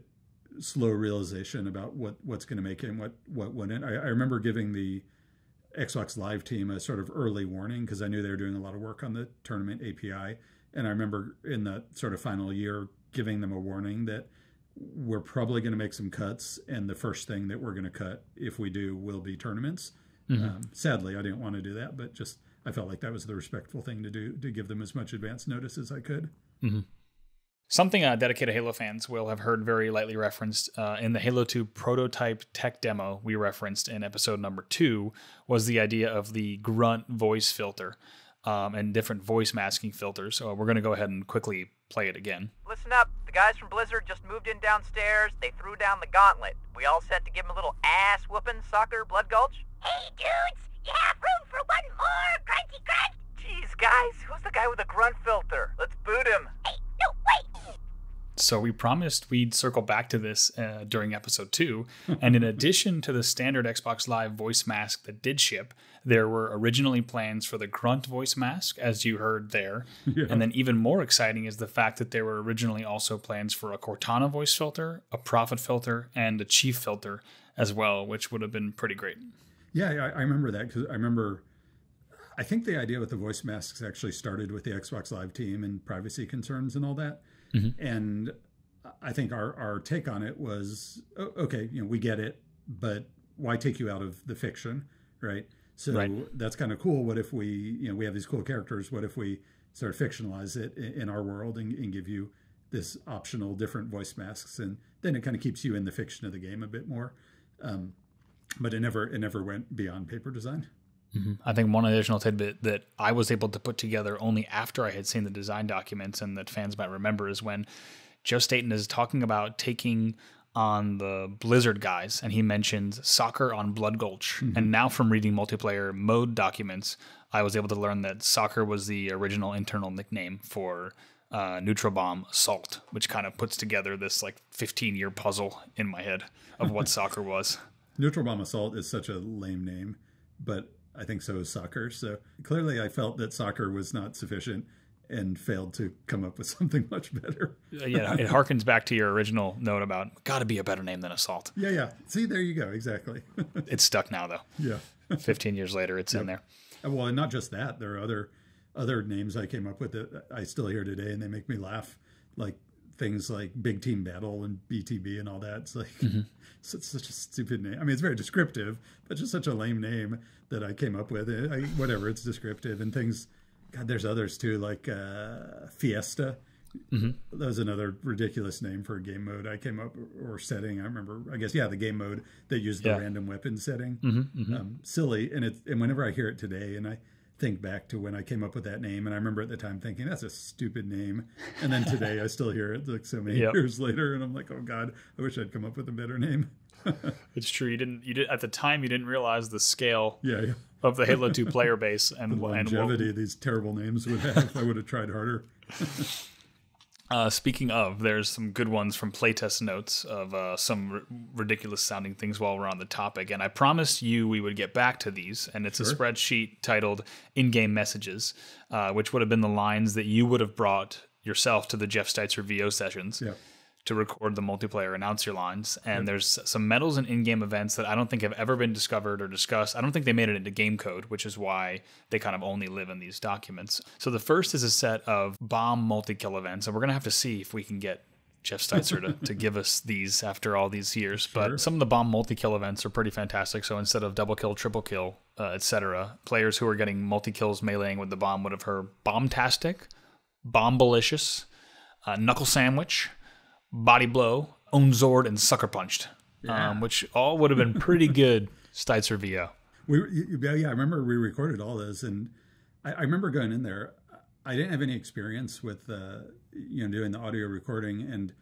slow realization about what what's going to make it and what what wouldn't. I, I remember giving the Xbox Live team a sort of early warning because I knew they were doing a lot of work on the tournament API, and I remember in the sort of final year giving them a warning that we're probably going to make some cuts, and the first thing that we're going to cut, if we do, will be tournaments. Um, sadly, I didn't want to do that, but just I felt like that was the respectful thing to do to give them as much advance notice as I could. Something uh, dedicated Halo fans will have heard very lightly referenced uh, in the Halo 2 prototype tech demo we referenced in episode number two was the idea of the grunt voice filter um, and different voice masking filters. So we're going to go ahead and quickly play it again. Listen up. The guys from Blizzard just moved in downstairs. They threw down the gauntlet. We all set to give them a little ass whooping, soccer, blood gulch? Hey, dudes! You have room for one more grunty grunt? Jeez, guys, who's the guy with the grunt filter? Let's boot him. Hey, no, wait! So we promised we'd circle back to this uh, during episode two. and in addition to the standard Xbox Live voice mask that did ship, there were originally plans for the grunt voice mask, as you heard there. (laughs) And then even more exciting is the fact that there were originally also plans for a Cortana voice filter, a Prophet filter, and a Chief filter as well, which would have been pretty great. Yeah, I, I remember that because I remember. I think the idea with the voice masks actually started with the Xbox Live team and privacy concerns and all that. And I think our, our take on it was okay, you know, we get it, but why take you out of the fiction, right? So Right. that's kind of cool. What if we, you know, we have these cool characters? What if we sort of fictionalize it in, in our world and, and give you this optional different voice masks? And then it kind of keeps you in the fiction of the game a bit more. Um, but it never it never went beyond paper design. I think one additional tidbit that I was able to put together only after I had seen the design documents and that fans might remember is when Joe Staten is talking about taking on the Blizzard guys, and he mentions soccer on Blood Gulch. And now, from reading multiplayer mode documents, I was able to learn that soccer was the original internal nickname for uh, Neutral Bomb Assault, which kind of puts together this like 15 year puzzle in my head of what (laughs) soccer was. Neutral Bomb Assault is such a lame name, but I think so is soccer. So clearly, I felt that soccer was not sufficient and failed to come up with (laughs) something much better. Uh, yeah, it harkens back to your original note about got to be a better name than Assault. Yeah, yeah. See, there you go. Exactly. (laughs) It's stuck now though. yeah. (laughs) 15 years later, it's in there. Well, and not just that. There are other other names I came up with that I still hear today, and they make me laugh. Like things like Big Team Battle and BTB and all that. It's like (laughs) it's such a stupid name. I mean, it's very descriptive, but just such a lame name that I came up with. I, whatever, it's descriptive and things. God, there's others too, like uh, Fiesta. That was another ridiculous name for a game mode I came up or setting. I remember, I guess, yeah, the game mode that used the Yeah. random weapon setting. Um, silly, and it and whenever I hear it today, and I think back to when I came up with that name, and I remember at the time thinking that's a stupid name, and then today I still hear it like so many Yep. years later, and I'm like, oh god, I wish I'd come up with a better name. (laughs) It's true. You didn't. You did at the time. You didn't realize the scale Yeah, yeah. of the Halo 2 player base and and what, longevity these terrible names would have I would have tried harder. (laughs) Uh, speaking of, there's some good ones from playtest notes of uh, some r- ridiculous sounding things while we're on the topic. And I promised you we would get back to these. And it's a spreadsheet titled In Game Messages, uh, which would have been the lines that you would have brought yourself to the Jeff Steitzer VO sessions. Yeah. To record the multiplayer announcer lines, and there's some medals and in-game events that I don't think have ever been discovered or discussed. I don't think they made it into game code, which is why they kind of only live in these documents. So the first is a set of bomb multi-kill events, and we're gonna have to see if we can get Jeff Steitzer to, to (laughs) give us these after all these years. But some of the bomb multi-kill events are pretty fantastic. So instead of double kill, triple kill, uh, etc., players who are getting multi-kills meleeing with the bomb would have heard bombtastic, bombalicious, uh, knuckle sandwich, body blow, own Zord, and sucker punched, um, which all would have been pretty (laughs) good Steitzer VO. We you- you- yeah, yeah, I remember we recorded all those, and I, I remember going in there. I didn't have any experience with uh, you know doing the audio recording, and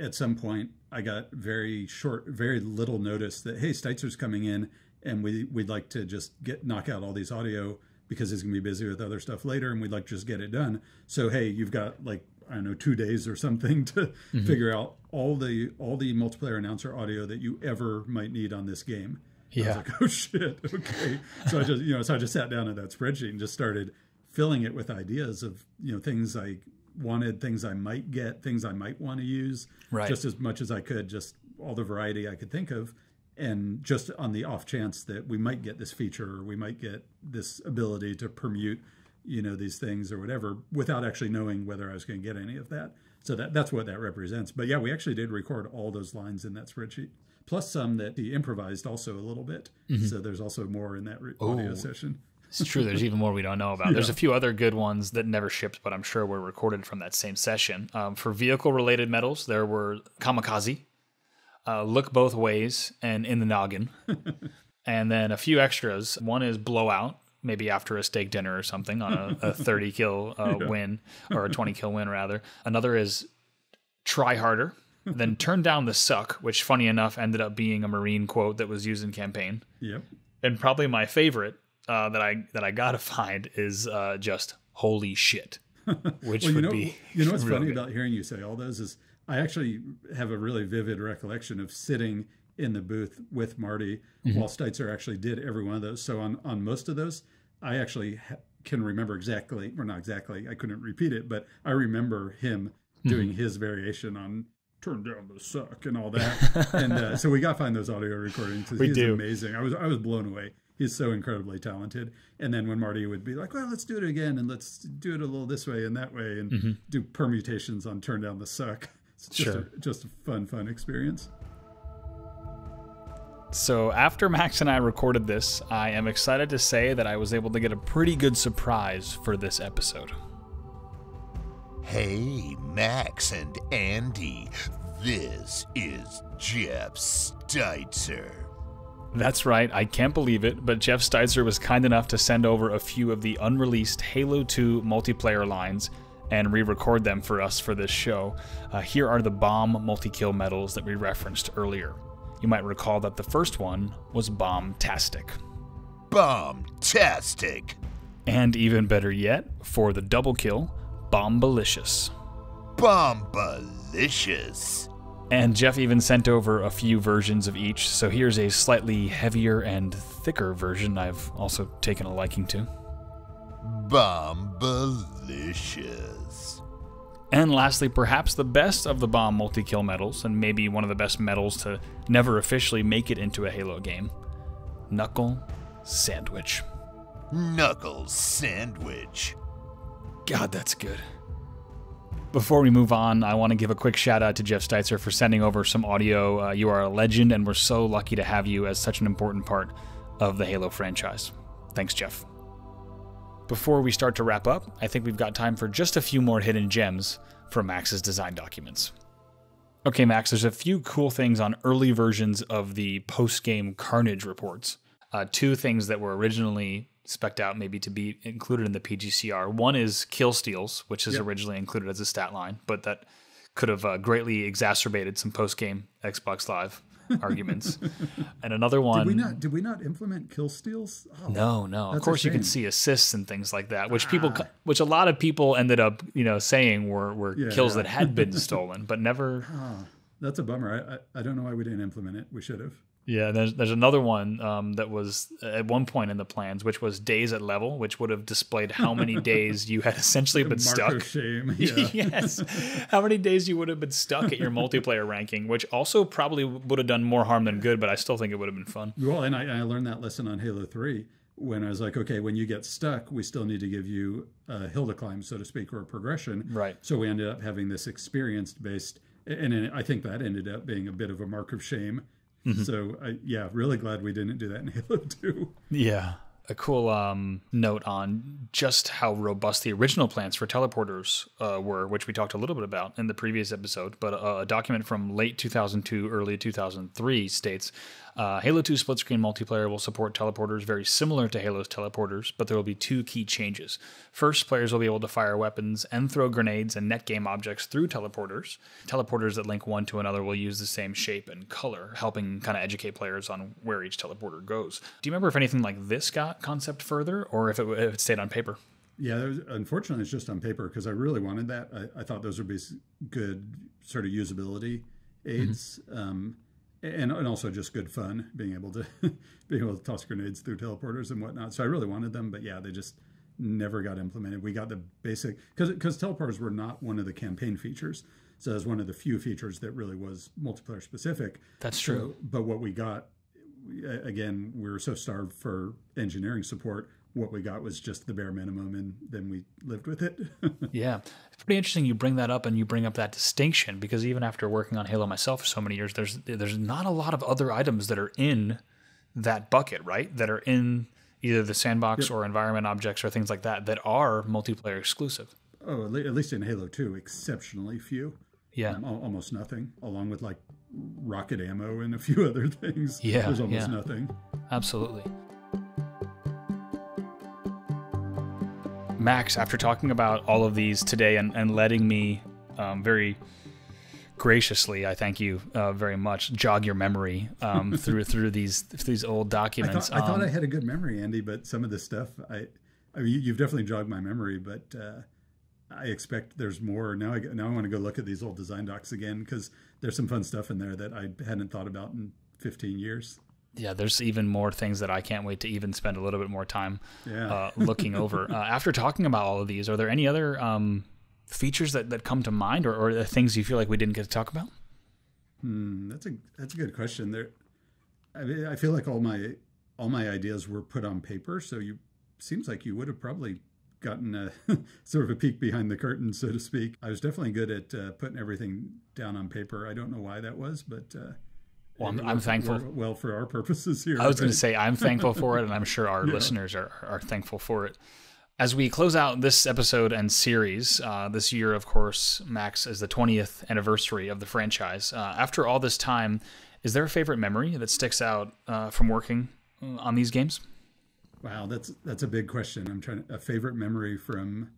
at some point I got very short, very little notice that hey, Steitzer's coming in, and we we'd like to just get knock out all these audio because he's gonna be busy with other stuff later, and we'd like to just get it done. So hey, you've got like I don't know two days or something (laughs) to mm-hmm. figure out all the all the multiplayer announcer audio that you ever might need on this game. Yeah. I was like, (laughs) oh shit, (laughs) okay. so I just you know so I just sat down at that spreadsheet and just started filling it with ideas of you know things I wanted, things I might get, things I might want to use, right. just as much as I could, just all the variety I could think of. And just on the off chance that we might get this feature or we might get this ability to permute, you know, these things or whatever without actually knowing whether I was going to get any of that. So that that's what that represents. But yeah, we actually did record all those lines in that spreadsheet, plus some that he improvised also a little bit. Mm-hmm. So there's also more in that audio session. It's true. There's even more we don't know about. Yeah. There's a few other good ones that never shipped, but I'm sure were recorded from that same session. Um, for vehicle related medals, there were Kamikaze, uh, Look Both Ways, and In the Noggin. (laughs) and then a few extras. One is Blowout, maybe after a steak dinner or something on a, (laughs) a 30 kill uh, yeah. win, or a 20 kill win, rather. Another is Try Harder. then (laughs) Turn Down the Suck, which, funny enough, ended up being a Marine quote that was used in campaign. Yep. And probably my favorite uh, that I that I gotta (laughs) find is uh, just holy shit, which well, would know, be. You know what's funny good. about hearing you say all those is I actually have a really vivid recollection of sitting in the booth with Marty mm-hmm. while Steitzer actually did every one of those. So on on most of those, I actually ha- can remember exactly, or not exactly, I couldn't repeat it, but I remember him mm-hmm. doing his variation on turn down the suck and all that. (laughs) and uh, so we got to find those audio recordings. We he's do. amazing. I was I was blown away he's so incredibly talented. And then when Marty would be like, well, let's do it again and let's do it a little this way and that way and mm-hmm. do permutations on turn down the suck. (laughs) It's just, sure. a, just a fun, fun experience. So after Max and I recorded this, I am excited to say that I was able to get a pretty good surprise for this episode. Hey, Max and Andy, this is Jeff Steitzer. That's right, I can't believe it, but Jeff Steitzer was kind enough to send over a few of the unreleased Halo 2 multiplayer lines and re record them for us for this show. Uh, here are the bomb multi kill medals that we referenced earlier. You might recall that the first one was Bombtastic. Bombtastic! And even better yet, for the double kill, Bombalicious. Bombalicious! And Jeff even sent over a few versions of each, so here's a slightly heavier and thicker version I've also taken a liking to. Bombalicious. And lastly, perhaps the best of the bomb multi kill medals, and maybe one of the best medals to never officially make it into a Halo game Knuckle Sandwich. Knuckle Sandwich. God, that's good. Before we move on, I want to give a quick shout out to Jeff Steitzer for sending over some audio. Uh, you are a legend, and we're so lucky to have you as such an important part of the Halo franchise. Thanks, Jeff. Before we start to wrap up, I think we've got time for just a few more hidden gems from Max's design documents. Okay, Max, there's a few cool things on early versions of the post game Carnage reports. Uh, two things that were originally specked out maybe to be included in the PGCR. One is kill steals, which is yep. originally included as a stat line, but that could have uh, greatly exacerbated some post game Xbox Live arguments. (laughs) and another one. Did we not? Did we not implement kill steals? Oh, no, no. Of course, you can see assists and things like that, which ah. people, which a lot of people ended up, you know, saying were were yeah, kills yeah. that had been (laughs) stolen, but never. Ah, that's a bummer. I, I I don't know why we didn't implement it. We should have. Yeah, there's there's another one um, that was at one point in the plans, which was days at level, which would have displayed how many (laughs) days you had essentially been stuck. shame. (laughs) Yeah. yes, how many days you would have been stuck at your (laughs) multiplayer ranking, which also probably would have done more harm than good, but I still think it would have been fun. Well, and I, I learned that lesson on Halo Three when I was like, okay, when you get stuck, we still need to give you a hill to climb, so to speak, or a progression. Right. So we ended up having this experienced based, and I think that ended up being a bit of a mark of shame Mm-hmm. So I, yeah, really glad we didn't do that in (laughs) Halo 2. Yeah. a cool um, note on just how robust the original plans for teleporters uh, were, which we talked a little bit about in the previous episode. But uh, a document from late 2002, early 2003 states uh, Halo 2 split screen multiplayer will support teleporters very similar to Halo's teleporters, but there will be two key changes. First, players will be able to fire weapons and throw grenades and net game objects through teleporters. Teleporters that link one to another will use the same shape and color, helping kind of educate players on where each teleporter goes. Do you remember if anything like this got concept further, or if it, if it stayed on paper? Yeah, unfortunately, it's just on paper because I really wanted that. I, I, thought those would be good sort of usability aids. Mm-hmm. Um, and, and also just good fun being able to (laughs) being able to toss grenades through teleporters and whatnot. So I really wanted them, but yeah, they just never got implemented. We got the basic because because teleporters were not one of the campaign features. So it's one of the few features that really was multiplayer specific. That's true. So, but what we got, again, we were so starved for engineering support what we got was just the bare minimum and then we lived with it. (laughs) yeah. It's pretty interesting you bring that up and you bring up that distinction because even after working on Halo myself for so many years, there's there's not a lot of other items that are in that bucket, right? That are in either the sandbox yep. or environment objects or things like that that are multiplayer exclusive. Oh, at least in Halo 2, exceptionally few. Yeah. Um, almost nothing, along with like rocket ammo and a few (laughs) other things. Yeah. There's almost yeah. nothing. Absolutely. Max, after talking about all of these today and, and letting me um, very graciously, I thank you uh, very much, jog your memory um, (laughs) through through these these old documents. I thought, I thought, I um, had a good memory, Andy, but some of this stuff I, I mean, you've definitely jogged my memory, but uh, I expect there's more now. I now I want to go look at these old design docs again because there's some fun stuff in there that I hadn't thought about in 15 years yeah, there's even more things that I can't wait to even spend a little bit more time yeah. uh, looking (laughs) over. Uh, after talking about all of these, are there any other um, features that, that come to mind, or, or things you feel like we didn't get to talk about? Hmm, that's a that's a good question. There, I mean, I feel like all my all my ideas were put on paper, so you seems like you would have probably gotten a (laughs) sort of a peek behind the curtain, so to speak. I was definitely good at uh, putting everything down on paper. I don't know why that was, but uh, well, I'm, I'm thankful. Well, for our purposes here. I was right? going to say I'm thankful for it, and I'm sure our (laughs) yeah. listeners are, are thankful for it. As we close out this episode and series, uh, this year, of course, Max is the 20th anniversary of the franchise. Uh, after all this time, is there a favorite memory that sticks out uh, from working uh, on these games? Wow, that's that's a big question. I'm trying to, a favorite memory from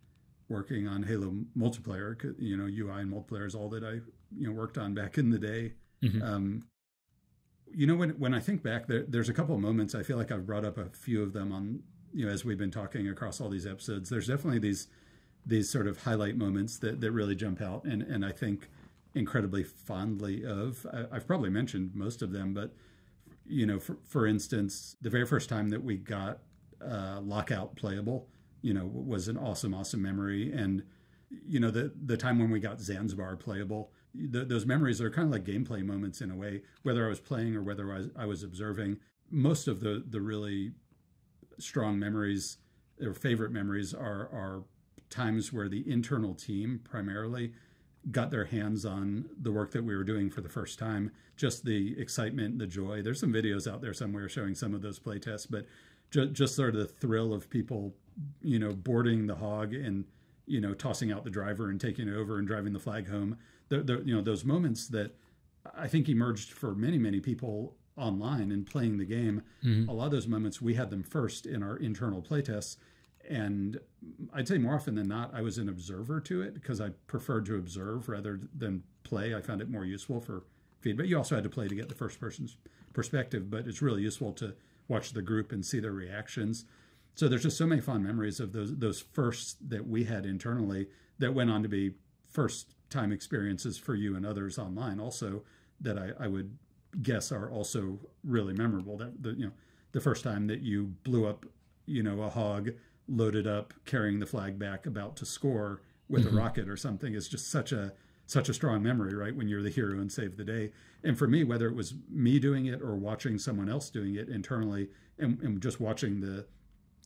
working on Halo multiplayer. You know, UI and multiplayer is all that I you know worked on back in the day. Mm-hmm. Um, you know, when when I think back, there, there's a couple of moments. I feel like I've brought up a few of them on you know as we've been talking across all these episodes. There's definitely these these sort of highlight moments that that really jump out, and and I think incredibly fondly of. I, have probably mentioned most of them, but you know, for for instance, the very first time that we got uh, Lockout playable, you know, was an awesome, awesome memory, and you know the the time when we got Zanzibar playable the, those memories are kind of like gameplay moments in a way, whether I was playing or whether I was, I was observing. Most of the the really strong memories or favorite memories are are times where the internal team primarily got their hands on the work that we were doing for the first time. Just the excitement, the joy. There's some videos out there somewhere showing some of those playtests, but just, just sort of the thrill of people, you know, boarding the hog and you know tossing out the driver and taking it over and driving the flag home the, the, you know those moments that I think emerged for many many people online and playing the game. Mm-hmm. A lot of those moments we had them first in our internal playtests, and I'd say more often than not I was an observer to it because I preferred to observe rather than play. I found it more useful for feedback. You also had to play to get the first person's perspective, but it's really useful to watch the group and see their reactions. So there's just so many fond memories of those those firsts that we had internally that went on to be first time experiences for you and others online also that I, I would guess are also really memorable. That the you know the first time that you blew up you know a hog loaded up carrying the flag back about to score with mm-hmm. a rocket or something is just such a such a strong memory right when you're the hero and save the day and for me whether it was me doing it or watching someone else doing it internally and, and just watching the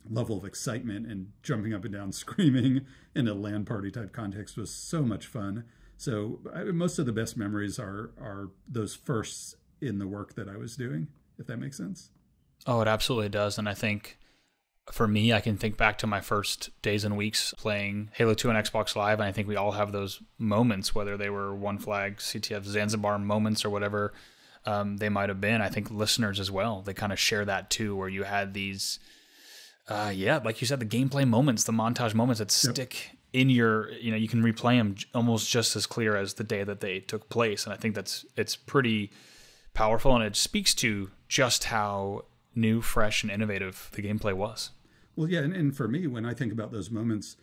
level of excitement and jumping up and down (laughs) screaming in a LAN party type context was so much fun. So I, most of the best memories are are those firsts in the work that I was doing, if that makes sense. Oh, it absolutely does, and I think For me, I can think back to my first days and weeks playing Halo 2 on Xbox Live, and I think we all have those moments, whether they were One Flag, CTF, Zanzibar moments, or whatever um, they might have been. I think listeners as well, they kind of share that too, where you had these, uh, yeah, like you said, the gameplay moments, the montage moments that stick in your, you know, you can replay them almost just as clear as the day that they took place. And I think that's, it's pretty powerful and it speaks to just how new, fresh, and innovative the gameplay was. Well, yeah, and, and for me, when I think about those moments,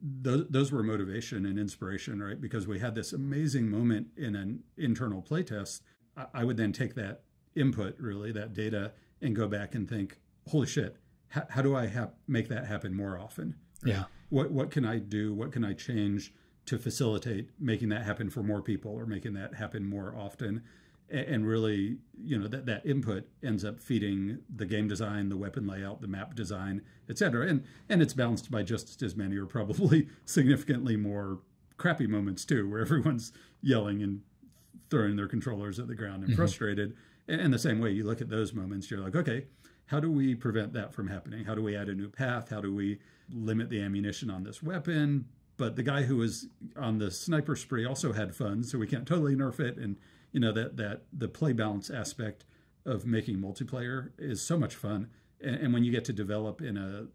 those, those were motivation and inspiration, right? Because we had this amazing moment in an internal playtest. I, I would then take that input, really, that data, and go back and think, holy shit, how, how do I ha- make that happen more often? Right? Yeah. What what can I do? What can I change to facilitate making that happen for more people or making that happen more often? and really you know that that input ends up feeding the game design the weapon layout the map design etc and and it's balanced by just as many or probably (laughs) significantly more crappy moments too where everyone's yelling and throwing their controllers at the ground and mm-hmm. frustrated and in the same way you look at those moments you're like okay how do we prevent that from happening? How do we add a new path? How do we limit the ammunition on this weapon? But the guy who was on the sniper spree also had fun so we can't totally nerf it. And you know that that the play balance aspect of making multiplayer is so much fun. And, and when you get to develop in a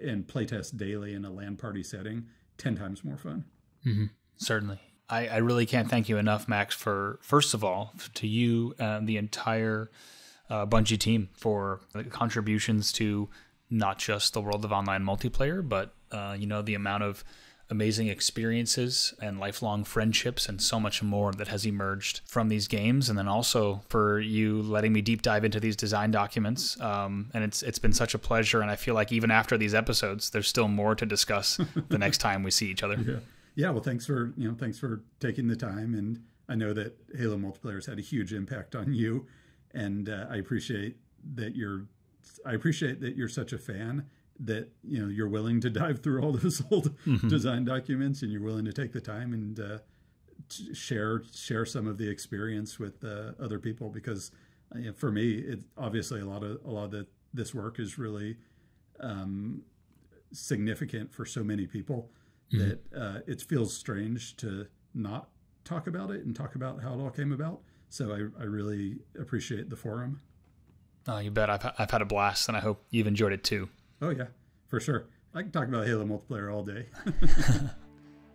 and playtest daily in a LAN party setting 10 times more fun. Mm-hmm. Certainly. I, I really can't thank you enough, Max, for first of all, to you and the entire uh, Bungie team for the contributions to not just the world of online multiplayer, but uh, you know the amount of amazing experiences and lifelong friendships and so much more that has emerged from these games. And then also for you letting me deep dive into these design documents um, and it's it's been such a pleasure. And i feel like even after these episodes there's still more to discuss the next (laughs) time we see each other. Yeah. Yeah well thanks for you know thanks for taking the time. And i know that halo multiplayer has had a huge impact on you and uh, i appreciate that you're i appreciate that you're such a fan that you know you're willing to dive through all those (laughs) old design documents and you're willing to take the time and uh, share share some of the experience with uh, other people because uh, you know, for me it obviously a lot of a lot of the, this work is really um, significant for so many people that uh, it feels strange to not talk about it and talk about how it all came about. So I, I really appreciate the forum. Oh, you bet. I've, I've had a blast, and I hope you've enjoyed it too. Oh yeah, for sure. I can talk about Halo multiplayer all day. (laughs) (laughs)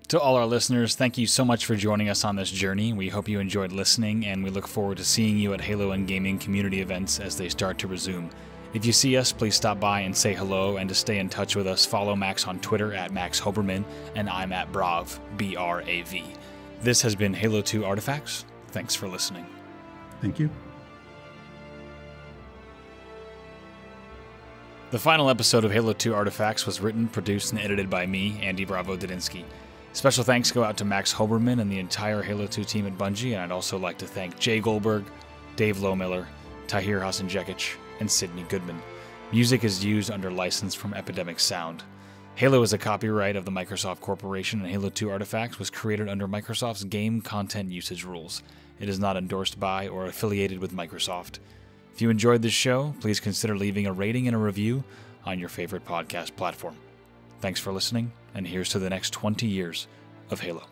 To all our listeners, thank you so much for joining us on this journey. We hope you enjoyed listening, and we look forward to seeing you at Halo and Gaming community events as they start to resume. If you see us, please stop by and say hello, and to stay in touch with us, follow Max on Twitter at Max Hoberman, and I'm at Brav, B R A V. This has been Halo 2 Artifacts. Thanks for listening. Thank you. The final episode of Halo 2 Artifacts was written, produced, and edited by me, Andy Bravo Didinsky. Special thanks go out to Max Hoberman and the entire Halo 2 team at Bungie, and I'd also like to thank Jay Goldberg, Dave Lowmiller, Tahir Hasanjekic, and Sydney Goodman. Music is used under license from Epidemic Sound. Halo is a copyright of the Microsoft Corporation, and Halo 2 Artifacts was created under Microsoft's game content usage rules. It is not endorsed by or affiliated with Microsoft. If you enjoyed this show, please consider leaving a rating and a review on your favorite podcast platform. Thanks for listening, and here's to the next 20 years of Halo.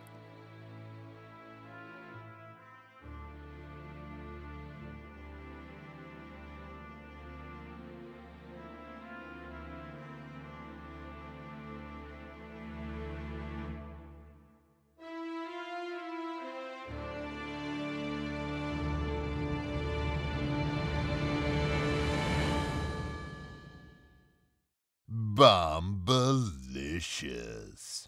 Bombalicious.